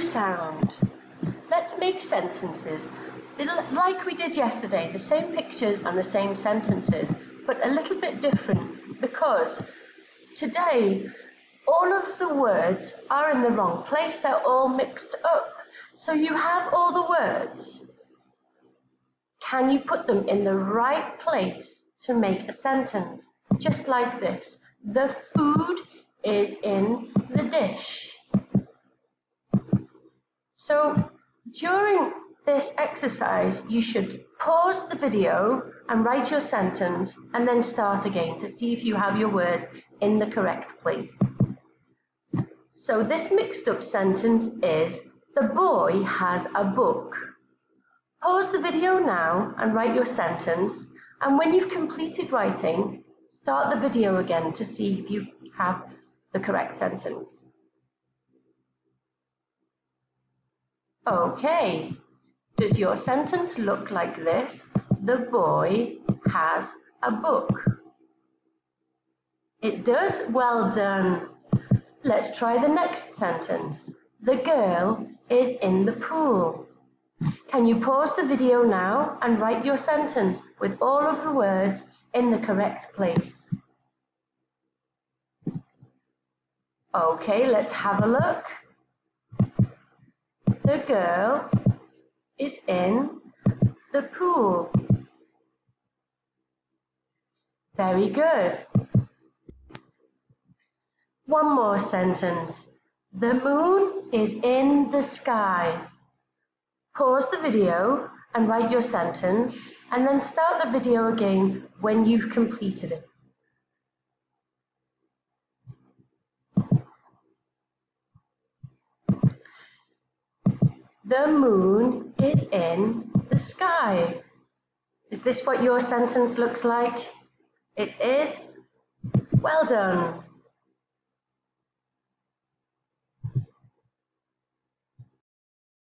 sound. Let's make sentences like we did yesterday, the same pictures and the same sentences, but a little bit different because today all of the words are in the wrong place. They're all mixed up. So you have all the words. Can you put them in the right place to make a sentence? Just like this. The food is in the dish. So during this exercise, you should pause the video and write your sentence and then start again to see if you have your words in the correct place. So this mixed up sentence is, the boy has a book. Pause the video now and write your sentence and when you've completed writing, start the video again to see if you have the correct sentence. Okay, does your sentence look like this? The boy has a book. It does. Well done. Let's try the next sentence. The girl is in the pool. Can you pause the video now and write your sentence with all of the words in the correct place? Okay, let's have a look. The girl is in the pool. Very good. One more sentence. The moon is in the sky. Pause the video and write your sentence and then start the video again when you've completed it. The moon is in the sky. Is this what your sentence looks like? It is? Well done.